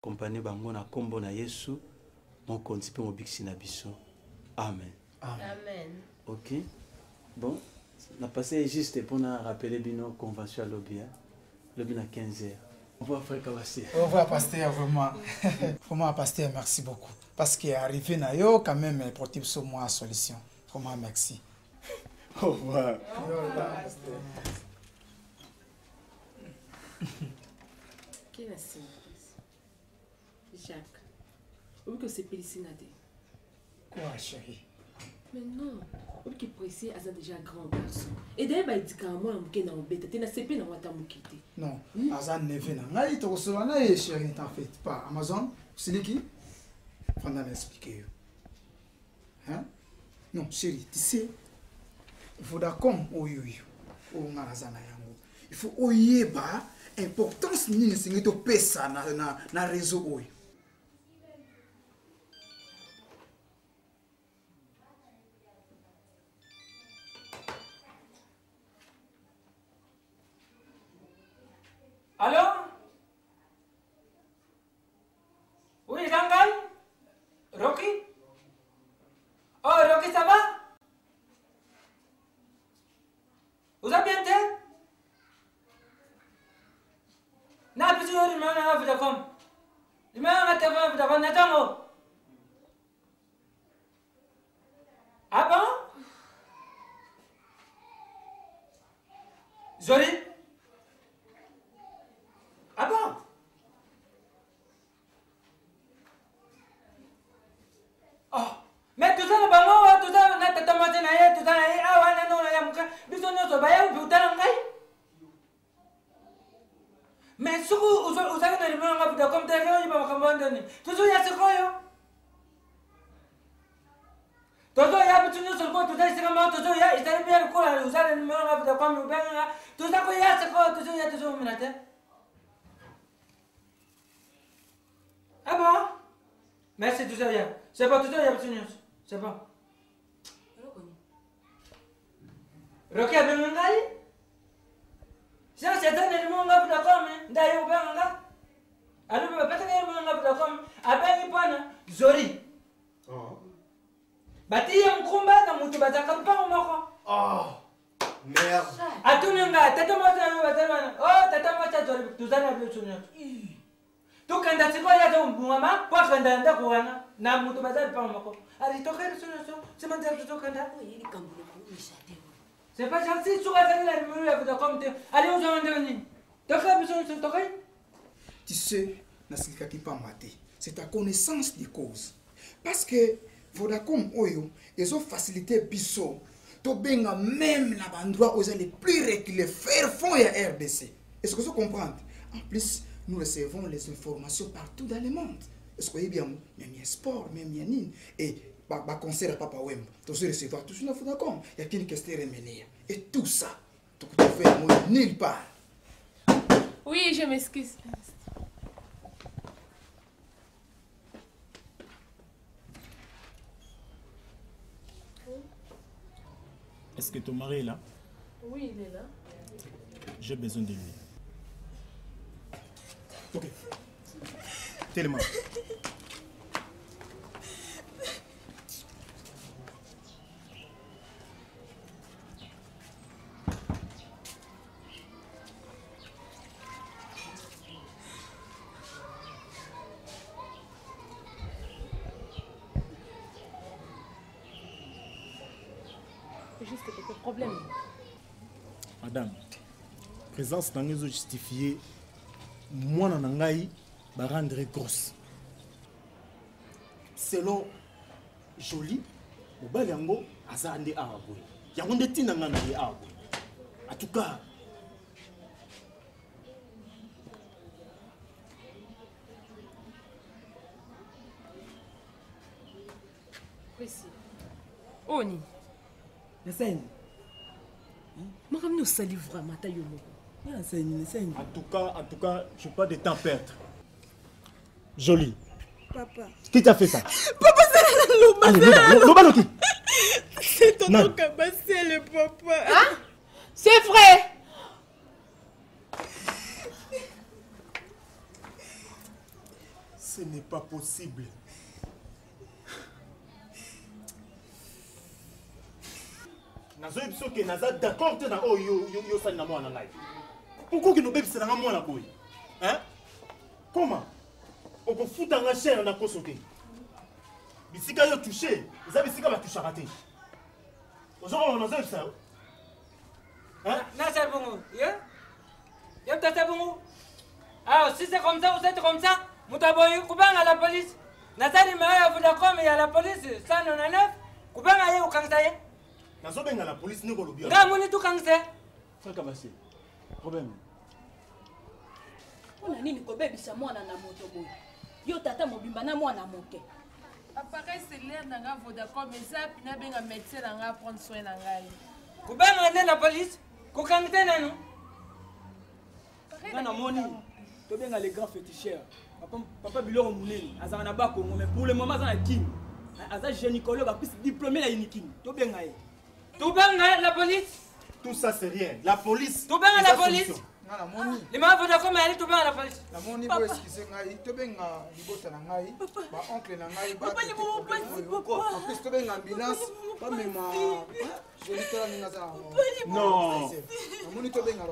kompane bango na nkombo na yesu mokonzi mpe mobikisi na biso amen Amen. ok bon na passé juste mpona rappele bino convention ya lobi lobi na 15 heures au revoir frère kabase Au revoir, pasteur, vraiment. vraiment, pasteur, merci beaucoup. Parce qu'il est arrivé, na yo, quand même, pour type sur moi, solution. Vraiment, merci. au revoir Quelle surprise. Jacques. jack obiki osepelisi nga te kwa sheri mais non obiki précie aza déjà grand garçon e daye baedikaka mwana moke na obeta te nasepe nango ata moke te non aza neve na ngai tokosola na ye sheri ne tenfait pas amazon osiliki fanda na explike yo hein non chéri tu sais vodacom oyo oyo oyo nga naza na yango il faut oyeba importance nini esengi topesa na, na, na réseau oyo Na pichu yori mwana nga Vodacom. Limana nga tefa Vodacom na tango. Ah bon Zori Ah bon Oh, mais tout ça, le bango, tout ça, na tata mate na ye, tout ça na ye, ah wana no na ya muka, biso nyonso baya ubi utala ngai. Mais suku uzo uzali na limano nga buda kom teke oyi ndani. Tuzo ya sikoyo. Tuzo ya bitu nyonso ko tuzo isika ma tuzo ya itali bia ko la uzali na limano nga buda kom ubenga. Tuzo ko ya sikoyo tuzo ya tuzo minate. Bon Merci, tout ça bien. C'est bon, tout ça, il y a petit news. C'est bon. Rocky a bataka mpango moko. Oh, merde. Oh, zori tuzana mama nda kuwana na bazali pa mako pas tu la ya sais te c'est ta connaissance des causes. Parce que vodacom oyo ezofacilite biso. Tobenga même na bandroit oyo eza les plus reculés faire fond ya rdc est-ce que ozo comprendre en plus nous recevons les informations partout dans le monde. Est-ce que oyebi yango même ya sport même ya nini et baconcert ya papa wemba. Tozo recevoir toujours na vodacom. Ya kini kester remenea et tout ça tokoki faire yango nulle part. Oui, je m'excuse. Est-ce que ton mari est là? Oui, il est là. J'ai besoin de lui. Ok. Tellement. Juste quelques problèmes. Madame, présence na ngai ezojustifie mwana na ngai barendre grosse selon joli mobali yango aza nde awa boye yango nde ntina ngai na ye awa boye en tout cas Précis. Oni. Nasani makambo osali vraiment ata yo moko. Nasani nasani en tout cas en tout cas je pas de temps perdre joli papa. Qui t'a fait ça? Papa c'est loba Allez, Loba, Loba, Loki. c'est Non. Kabassi le papa. Hein? C'est vrai. Ce n'est pas possible nazoyi biso ke naza d'accord te na oyo yosali na mwana ngai pourkui okende obebisela nga mwana boye koma okofuta nga chere na koso te. Bisika yo touche eza bisika batushaka te. Ozokolo nazoyebisa nasali bongo yo? Tata bongo? Alors si c'est comme ça ou c'est comme ça moto aboyi kubanga la police. Nazali mayo ya vodacom ya la police 199 kubanga ye okangisa ye. Nazobenga na polisi olobi Kabasi, problème. mpona nini kobebisa mwana na moto boye? Yo tata mobimba na mwana moke. Appareil cellulaire na nga vodacom eza pina benga médecin na nga prendre soin na ngai. Koubang à la police? Koukangte nanou. nga namoni tobenga le grand féticheur papa, papa biloko monene azala na bakongo mais pour le moment aza na kini aza gynécologue apesi diplômé na unikini tobenga ye Toubang à la police? tout ça c'est rien. La police Toubang à la eza police? solution. nga namoni Les mains Vodacom et Toubang à la police. namoni boeskise ngai tobenga libota na ngai baoncle na ngai plus tobenga ambulance. Bamema jolitala ndenge aza non. namoni tobenga